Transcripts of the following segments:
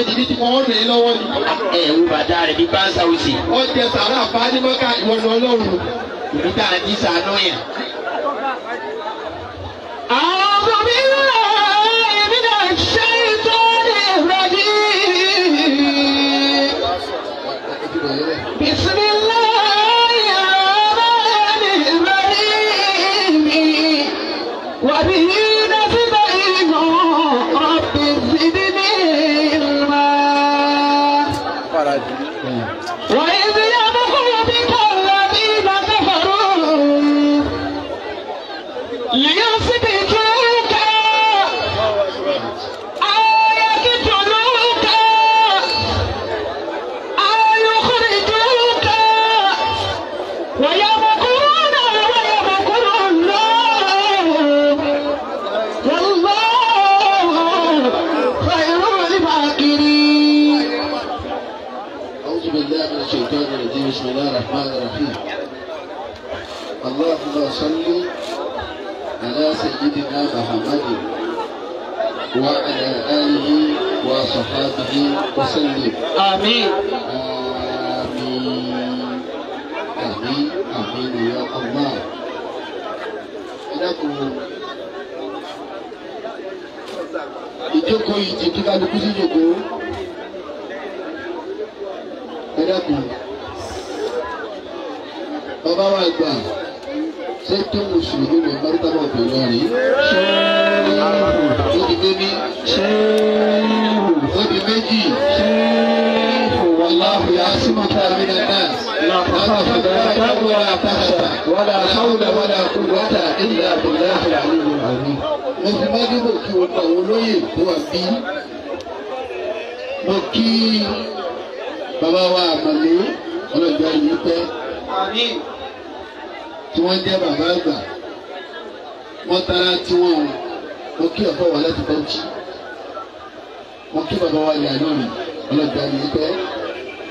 ìdí tí wọ́n rìn lọ́wọ́ ni. ẹ wo bàtà rẹ̀ bí báńsà ó sì. ó jẹ sàrà fàdímọ́kà ìwọ̀nà ọlọ́run. ibi tá a ti sànú yẹn. أعوذ بالله من الشيطان الرجيم بسم الله الرحمن الرحيم وبه نستعين رب زدني علما وإذ بسم الله الرحمن الرحيم اللهم صل على سيدنا محمد وعلى آله وصحابه وسلم آمين آمين آمين آمين يا الله إنكم ìjókòó yìí ti kí kálukú sí ìjókòó ẹ dákun bàbá wa gbà ṣé tó mùsùlùmí ní mọ́tàbà ọ̀bẹ̀rẹ̀ rí ó di méní ó di méjì wàláhù yà á sí mọ́tà àmìnà náà láti wàlá tàṣà wàlá hàwùlà wàlá kúwàtà ìlà àbùlá àlùyò àrí. mo fi májúbò kí o gba àwọn olóyè tó wà bí mo kí bàbá wa àmàlé ọlọ́jà yìí pẹ́ tí wọ́n jẹ́ bàbá àgbà wọ́n tara tí wọ́n mo kí ọ̀fọ̀ wà láti bọ́ọ̀jì mo kí bàbá wa yà lónìí ọlọ́jà yìí pẹ́.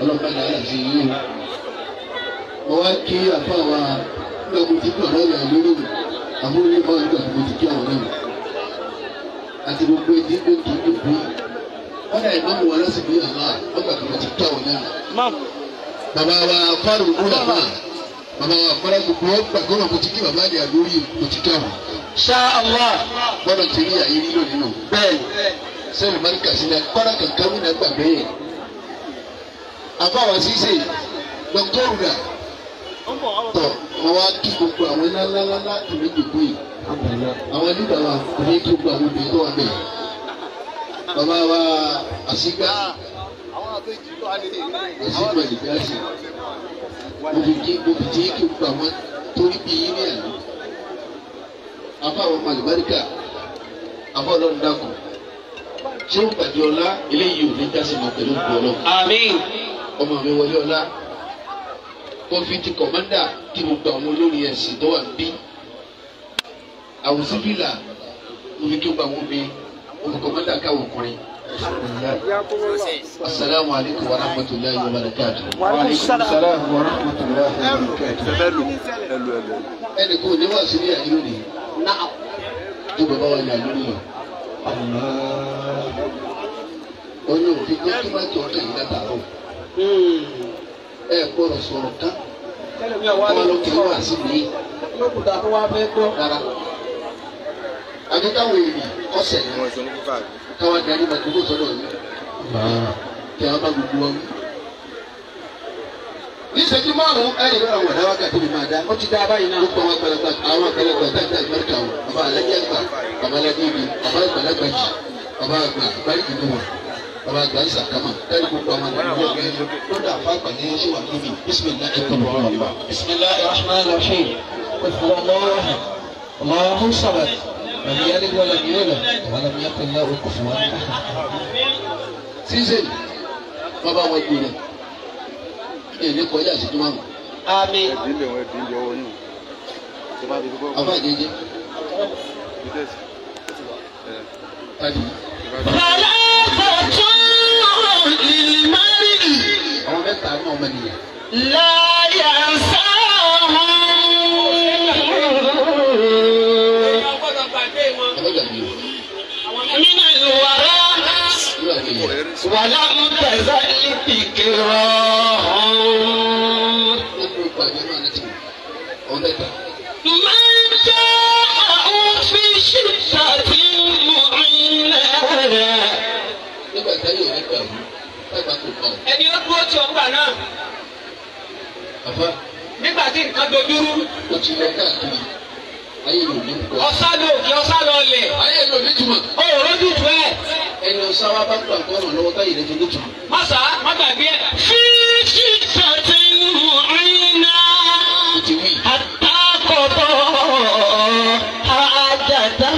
Ọlọ́pàá ní aláṣẹ yìí o. Mo wá kí àfa wa nígbà mo ti kí bàbá yà lórí mi àbúrò ní báwọn nígbà mo ti kí àwọn náà. Àti gbogbo ẹni tó í dùn bí wọ́n dà ìmọ̀ wọn lọ́sibí àmà wọ́n gbà kí mo ti kí àwọn náà. Bàbá wa fárò kúrò àmà bàbá wa fárò gbogbo wọn gbà kọ́ mo ti kí bàbá yà lórí mo ti kí àwọn ṣá allah gbọ́dọ̀ ti rí àyè nílò nínú bẹ́ẹ̀ sẹ́yìn márùkà sílẹ̀ kọ́dà kankan mi náà gbà bẹ́ẹ̀ àfàwọn ṣíṣe dọ́kítọ́rù dà tọ̀ wọ́n wá kí gbogbo àwọn ńláńláńlá tó ní gbogbo yìí àwọn nígbà wa kò ní kí gbogbo àwọn obìnrin tó wà bẹ́ẹ̀ bàbá wa àṣìgbà àṣìgbà ìgbà ṣe fi kí kí gbogbo àwọn torí bí yín ní àná. Àfàwọn màlúbáríkà àfọlọ́run dàkọ̀ ṣé ó pàdé ọlá? Eléyìí ò ní jásí mọ pẹ̀lú ìgbọ̀lọ́ àmín. Ọmọ mi wọlé ọlá. Wọ́n fi ti kọ̀mọ́ndà kí gbogbo àwọn olórin ẹ̀sìn tó wà bí àwùjọ bílà wọ́n fi kí gbogbo àwọn obìnrin olùkọ́ mẹ́ta káwọn ọkùnrin. Assalamu alaikum wa rahmatullahi wa barakatuh. Wa alaikum salam wa rahmatullahi wa barakatuh. Ẹnì kò ní wà sí ní àyè lónìí. Náà tó bàbá wa yà lónìí. Oyún òfin jẹ́ kí wọ́n tó ọkàn yìí látàrọ̀. Ẹ gbọ́dọ̀ sọ̀rọ̀ ká. Wọ́n lọ kí wọ́n wà sí mi. Lókùtà tó wá fẹ́ gbọ́. Rárá àbí káwọn èèyàn ọ̀sẹ̀ yẹn káwọn darí bàtú kó sọ́dọ̀ yìí kí wọn bá gbogbo wọn. ní ìṣẹ́jú márùn-ún ẹ̀yìn lọ́wọ́ àwọn ọ̀dà wákàtí mi máa dá ó ti dá báyìí náà. gbogbo àwọn àgbàlagbà àwọn àgbàlagbà dáadáa ìgbàlùkà wọn bàbá alájẹ àgbà bàbá alájẹ ibi bàbá àgbàlagbà jì bàbá àgbà báyìí dùn wọn bàbá àgbà ń sàkámà káyọ̀ gbogbo àwọn àgbàlagbà ọ̀gá lọ́dọ̀ àfáàgbà ní ṣé wà níbi bísímìlá ẹ̀kọ́ bọ̀ بسم الله الرحمن الرحيم قل هو الله احد الله الصمد لم يلد ولم يولد ولم يكن له كفوا احد sísè bàbá wọn gbé rẹ ẹ̀ ní kọjá àṣetú máa آمين àbá àjẹjẹ tàbí ثلاثة للمرء àwọn mẹ́ta náà ọmọ nìyẹn لا ولم تزل ذكراهم gbogbo ìpàdé máa ní tiwọn ọ̀dẹ́ta. من جاء في شدة معينة nígbà táyé ò ní gbà wú tágbà kò kàn ọ́. ẹni ó dúró tí ó ń gbà náà bàbá nígbà tí nǹkan dojúrú ó ti lọ káàkiri ayé yóò ní kọ́. ọ̀sá ló kí ọ̀sá lọ lẹ̀ ayé yóò ní túmọ̀. ó rójú tu ẹ̀ ẹni ọ̀sán wa bá gbà gbọ́ràn lọ́wọ́ táyì rẹ̀ fi lótú. masa má gbàgbé ẹ. fi ṣíṣà ti ń mú iná àtàkọ̀tọ̀ àjàdá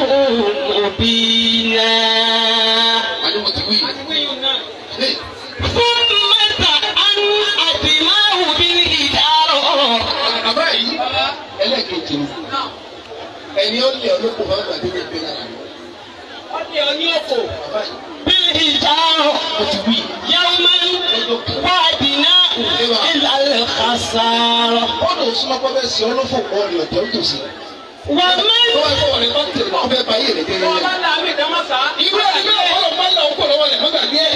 òbí náà. àdéhùn ti wí. fún mẹ́ta anú àti márùn bí ìdárọ̀. àbá yìí ẹlẹ́kẹ̀ẹ́ jù ẹni ó lé ọlọ́kùnrin ọgbà tó lè pé ọ ní òkò bí ìjà ọ̀rọ̀ yàwó máa ń wá àdínà ìlàlẹ̀ kàṣàrọ̀. ó súnmọ́ pé bẹ́ẹ̀ sí ọlọ́fọ̀ kọ́ ọ̀rẹ́ ọ̀tọ̀ nítòsí. wà á máa ń. wọ́n kọ́ ọ̀rẹ́ pàtẹ́ fẹ́ bá yèrè dé. wọ́n bá la àmì ìdámọ́sá. ìwé ìwé ọ̀rọ̀ máa ń lọ òkú lọ́wọ́ rẹ̀ lọ́gbà ní ẹ̀.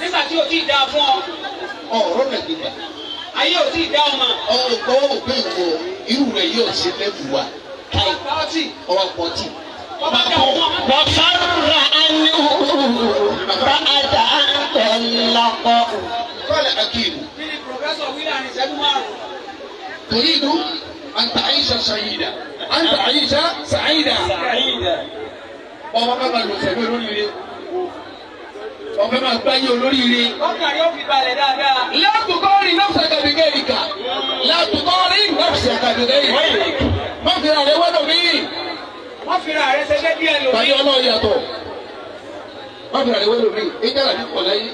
nígbà tí o ti dáa fún ọ ọ̀rọ̀ rẹ̀ gbà. ayé o ti dá ọmọ. ọgbọ́ òpin ìwọ irú rẹ̀ yóò ṣe lẹ́bù wa. ọ̀pá ọtí ọwọ́ pọ̀ tì. ọba dá ọmọ. وفر عنه بعد أن طلقه kọ́lẹ̀ akíìmù. kí ni pòfẹ́sọ̀ wílà ní ìṣẹ́jú márùn-ún. تريد أن تعيش سعيدا أن تعيش سعيدا ọmọ bá máa lò ọmọ máa gbáyé olóríire. Ọkàn yóò fi balẹ̀ dáadáa. látùkọ́rin nọ́ọ̀sì àgàbìgẹ́rìkà látùkọ́rin nọ́ọ̀sì àgàbìgẹ́rìkà má fi ra rẹ wọ́dọ̀ mí wọ́n fi ra rẹ ṣẹṣẹ́ díẹ̀ tàbí lómi. ọlọ́ọ̀ yàtọ̀. Má fi ra rẹ wọ́dọ̀ mí ìjára ní kọ̀ọ̀lá yìí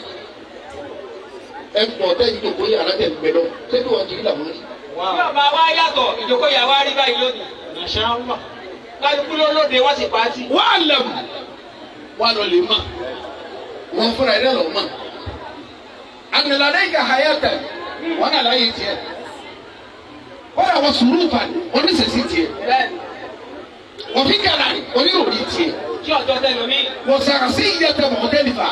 ẹ pọ̀ tẹ́jú tó kóyè alájẹ gbẹdọ̀ tẹ́jú wọn kiri làwọn rí. bí ọba wa yàtọ̀ ìjókòó yà wá rí báyìí lónìí. kálukú ló lóde wọ́n sì pàtì. wọ́n á lẹ̀mú wọ́n á lọ lè má wọ́n fúnra ẹ̀ lọ́ mọ́. Àgbẹ̀ládé ìka hayata wọ́n náà láyé tiẹ̀. Wọ́n náà wọ́n sùúrù fani oníṣẹ́sí tiẹ̀. Bẹ́ẹ̀ni wọ́n fi gàdá oníròrí tiẹ̀. Tí ọjọ́ tẹ lómi. wọ́n sàrà sí ìyẹ́ tẹ mọ̀ọ́dẹ́lifà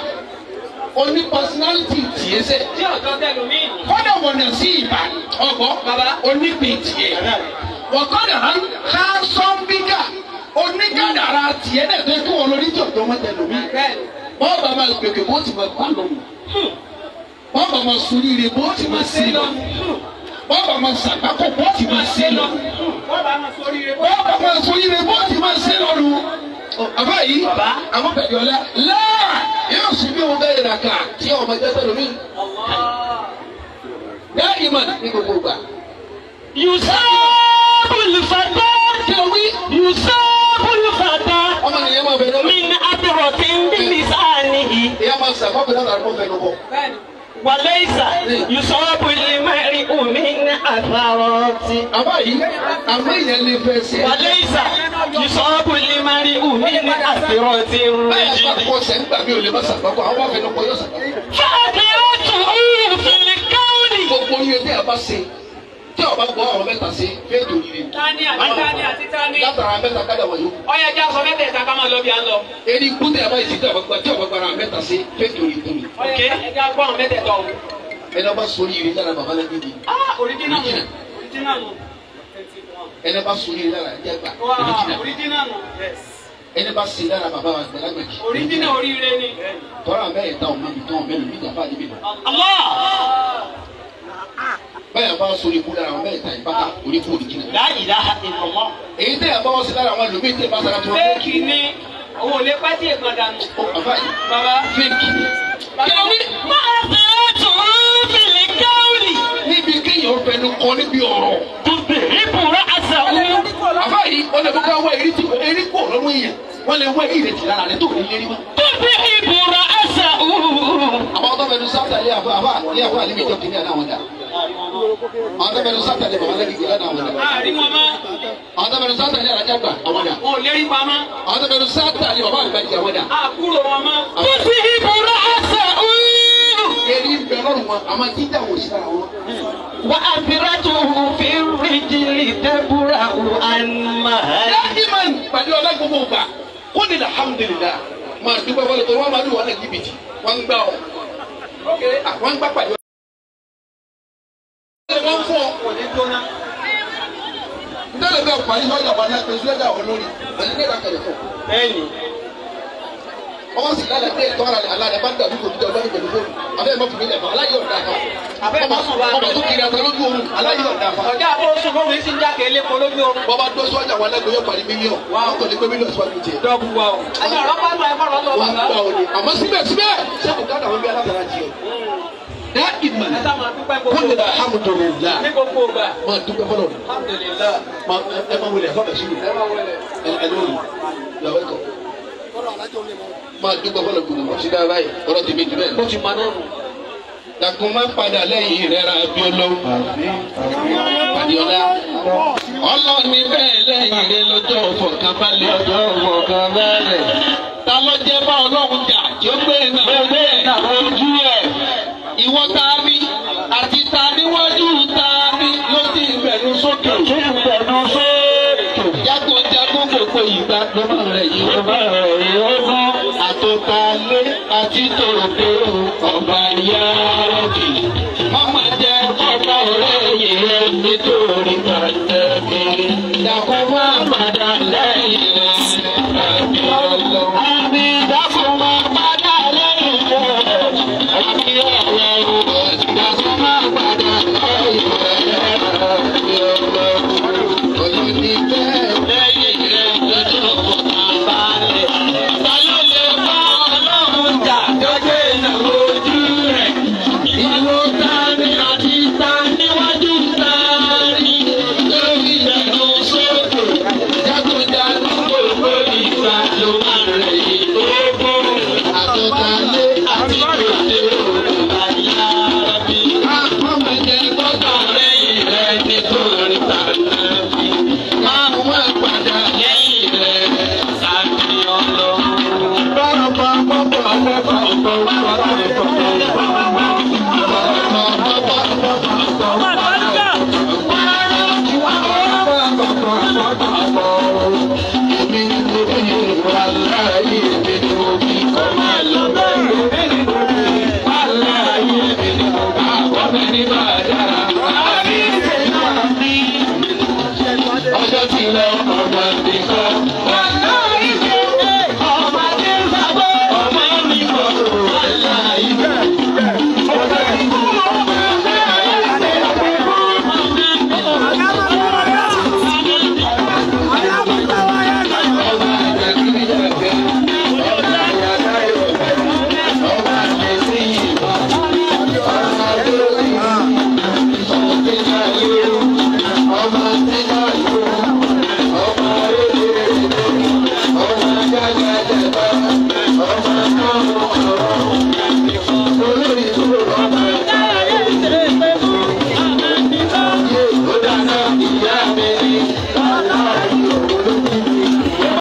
oní pásínálítì tiẹ̀ sẹ́. Tẹ kọ́dà wọ́n nà sí ìbà. Ọgbọ́ Baba. onípìn tiẹ̀. Wọ́n kọ́dà hàn ká sọ́nbíkà onígàdàrà tiẹ̀ náà tó kí wọ́n lórí jọ̀jọ́ wọn tẹ lómi wọ́n bá máa gbèkè wọ́n ti máa bá lọ́wọ́ wọ́n bá máa sùn rírì wọ́n ti máa sí lọ wọ́n bá máa sàgbákò wọ́n ti máa sí lọ wọ́n bá máa sùn rírì wọ́n ti máa sí lọ lù àbá yìí àwọn bẹ̀rẹ̀ ọ̀la láà yóò sì bí wọn bẹ̀rẹ̀ ràkà tí ọmọ ẹgbẹ́ sọ̀rọ̀ mi. Dáàyè mà ní gbogbo ìgbà. Yusufu Lufada. Kí ló wí? Yusufu Mi ní abirọ̀ tí ń bí mi sá yìí. ìyá máa sà fọ́ọ̀kì náà làwọn fẹ́ lọ́wọ́. wàlẹ́ ìsà yusọ́ọ̀bù lè mẹ́rin omi ní àtàrọ̀ ti. àbá yìí àmì ìyẹn lè fẹ́ sí. wàlẹ́ ìsà yusọ́ọ̀bù mẹ́rin omi ní àtàrọ̀ ti rú bá kọ́ sẹ́yìn gbàgbé ò lè má sàgbàgbọ́ àwọn bá fẹ́ lọ́kọ́ yóò sàgbàgbọ́. fáàkì tí a bá ṣe tí a bá gbọ́ àwọn mẹ́ta ṣe fẹ́ẹ́ tó yire. tani àti tani àti tani. látara mẹ́ta kádà wọ̀nyí. ọyẹ jẹ́ aṣọ mẹ́tẹ̀ẹ̀ta ká máa lọ bí a ń lọ. eri kú tí a bá yìí tí a bá gba tí a bá gbara mẹ́ta ṣe fẹ́ẹ́ tó yire tó mi. ọyẹ ẹjẹ agbọ́n mẹ́tẹ̀ẹ̀ta o. ẹni a bá sọ yire lára bàbá lẹ́bí mi. ah original nù original nù. ẹni a bá sọ yire lára ẹjẹ gbà wa original. original nù. ẹni bá ṣe lára bàbá wa gbẹ lágbàjì. original oríire ni. tọ́ra mẹ́rin táwọn máa mi tán mẹ́rin mi dàbá níbi lọ báyà bá sọ orí kú lára àwọn mẹ́ta ìbáta orí kú òdì jìnnà. láyé ìlà ìkọ̀mọ́. èyí tẹ̀ bá wọ́n sí lára àwọn ẹlòmíì tẹ̀ bá sara tí wọ́n. fẹ́ẹ̀kì ni owó lè pàdé ìkan dànù. ó bàbá yìí. bàbá fẹ́ẹ̀kì. kàní máa bá a tún fìlì káwùlì. níbi kéèyàn ó fẹnu kọ níbi ọ̀rọ̀. dùbẹ̀ ìbùrọ̀ àṣà òun. bàbá yìí wọ́n lè kókó wá erékò lọ́wọ́ èèyàn wọ́n lè wá ìrètí lára rẹ̀ tó kò ní lérí mọ́. dùbẹ̀ ìbùrọ̀ àṣà òun. àwọn ọ̀dọ́ fẹnu sáà àtàbẹ̀rù sátẹ̀lẹ̀ babalẹ́gìgì lẹ́nu àwọn ọ̀dà. àrí wọn mọ́. àtàbẹ̀rù sátẹ̀lẹ̀ alájàgbà àwọn ọ̀dà. ò lérí pamọ́. àtàbẹ̀rù sátẹ̀lẹ̀ ọba àgbàjì àwọn ọ̀dà. àkúrò wọn mọ́. títí ìbọ̀rọ̀ ẹsẹ̀ ọ̀hún. èrí ń bẹ lọ́rùn wọn àmọ́ jíjà wò sí ara wọn. wà á fira tó o fi ríjì tẹ́búra o àmà. dáhìmán pàdé ọlá gbogbo gbà kó ní alhamdulillah máa dúpẹ́ wọlé tó wọ́n máa lù wọ́n náà jìbìtì wọ́n ń gbà ọ́. ok ah, àwọn ń gbà pàdé jóná. ntẹ́lẹ̀ bẹ́ẹ̀ parí sọ́jà wà náà pé sọ́jà wà lórí àti ní ìdákẹ́lẹ̀ fún. ẹ̀yìn ọmọ sì lálẹ́ pé ẹ̀tọ́ ara rẹ̀ aláàrẹ̀ bá ń dàbí kò níjọ́ lọ́rùn pẹ̀lú fóònù abẹ́rẹ́ mọ́ fìmí lẹ̀fọ́ aláyọ̀ ọ̀dà ọmọ tó kiri ata lójú oorun aláyọ̀ ọ̀dà ọ̀gá àbúrò fún mi sí ń jáde ilé kọ lójú oorun. bọ́ bá dọ́ sọ́jà wà lẹ́gbẹ̀ẹ́ yóò parí mílíọ̀nù wọ́n kò ní pé mílíọ̀nù síwájú tiẹ̀. dọ́ọ̀bù wa o. ẹ̀yin ọ̀rọ̀ bá máa ń bọ̀rọ̀ lọ wọ́n ń bàbá. gbà òní àmọ́ síbẹ̀síbẹ̀ sẹ́kù dá ìmọ̀ ẹ sá máa dúpẹ́ fọlọ́ ẹ máa wọlé ẹ̀fọ́ bẹ̀sùn ẹ máa wọlé. ẹ ẹ lórí yàrá ẹ̀kọ́. máa dúpẹ́ fọlọ́ gbogbo sí dára báyìí ọ̀rọ̀ tèmi jù bẹ́ẹ̀ ó ti máa náà nù. Dàkún máa padà lẹ́yìn rẹ̀ ra bí olówó. Adiola. Ọlọ́ni bẹ́ẹ̀ lẹ́yìn rẹ̀ lọ́jọ́ fọ̀kànbalẹ̀. Ọjọ́ ìfọ̀kànbalẹ̀. Ta ló jẹ́ bá ọlọ́run jà tí ó gbé náà bẹ́ẹ̀ Ojú ẹ̀. Ìwọ ta ni àti ta níwájú ta ni ló ti bẹ̀rù sókè. Tó ń bẹ̀rù sóòtò. Jagunjagun gbogbo ìgbà lọ́mọ rẹ̀ yìí. Ọba rẹ̀ yóò gán. Àtòkálé àti tòròtòrò ọba yára bì. Mọ́mọ́ jẹ́ ọba ọ̀rẹ́ yìí nítorí.